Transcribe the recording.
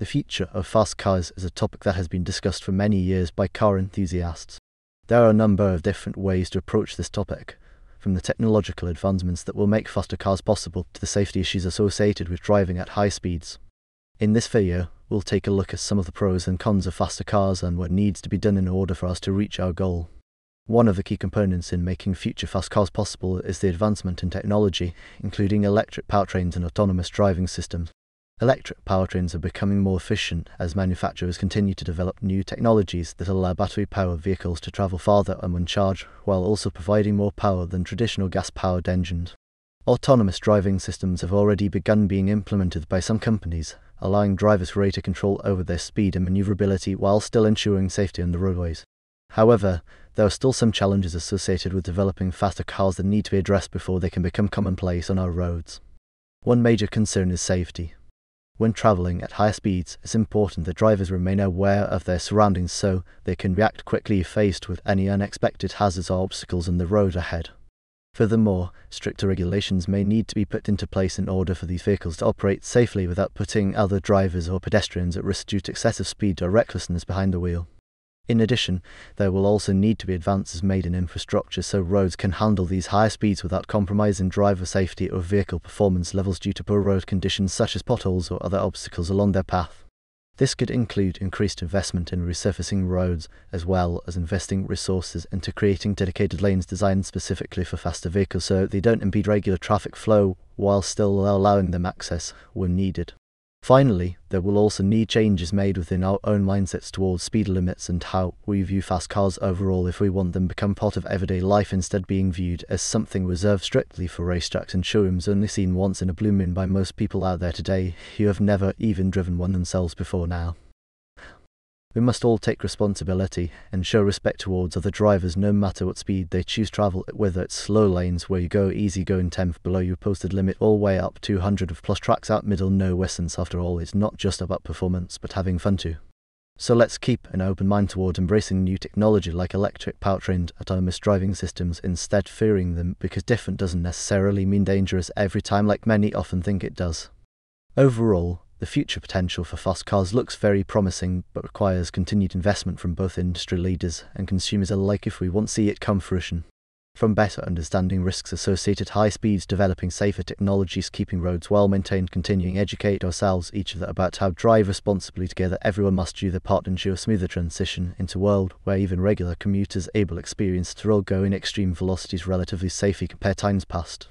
The future of fast cars is a topic that has been discussed for many years by car enthusiasts. There are a number of different ways to approach this topic, from the technological advancements that will make faster cars possible to the safety issues associated with driving at high speeds. In this video, we'll take a look at some of the pros and cons of faster cars and what needs to be done in order for us to reach our goal. One of the key components in making future fast cars possible is the advancement in technology, including electric powertrains and autonomous driving systems. Electric powertrains are becoming more efficient as manufacturers continue to develop new technologies that allow battery powered vehicles to travel farther and when charged, while also providing more power than traditional gas powered engines. Autonomous driving systems have already begun being implemented by some companies, allowing drivers greater control over their speed and maneuverability while still ensuring safety on the roadways. However, there are still some challenges associated with developing faster cars that need to be addressed before they can become commonplace on our roads. One major concern is safety. When travelling at higher speeds, it's important that drivers remain aware of their surroundings so they can react quickly if faced with any unexpected hazards or obstacles on the road ahead. Furthermore, stricter regulations may need to be put into place in order for these vehicles to operate safely without putting other drivers or pedestrians at risk due to excessive speed or recklessness behind the wheel. In addition, there will also need to be advances made in infrastructure so roads can handle these higher speeds without compromising driver safety or vehicle performance levels due to poor road conditions such as potholes or other obstacles along their path. This could include increased investment in resurfacing roads, as well as investing resources into creating dedicated lanes designed specifically for faster vehicles so they don't impede regular traffic flow while still allowing them access when needed. Finally, there will also need changes made within our own mindsets towards speed limits and how we view fast cars overall if we want them to become part of everyday life instead being viewed as something reserved strictly for racetracks and showrooms only seen once in a blue moon by most people out there today who have never even driven one themselves before now. We must all take responsibility and show respect towards other drivers no matter what speed they choose travel, whether it's slow lanes where you go easy going 10 below your posted limit all way up 200 of plus tracks out middle no western's after all it's not just about performance but having fun too. So let's keep an open mind towards embracing new technology like electric powertrained autonomous driving systems instead fearing them because different doesn't necessarily mean dangerous every time like many often think it does. Overall, the future potential for fast cars looks very promising, but requires continued investment from both industry leaders and consumers alike if we want to see it come fruition. From better understanding risks associated high speeds, developing safer technologies, keeping roads well maintained, continuing educate ourselves each other about how drive responsibly together, everyone must do their part to ensure a smoother transition into a world where even regular commuters able experience thrill go in extreme velocities relatively safely compared times past.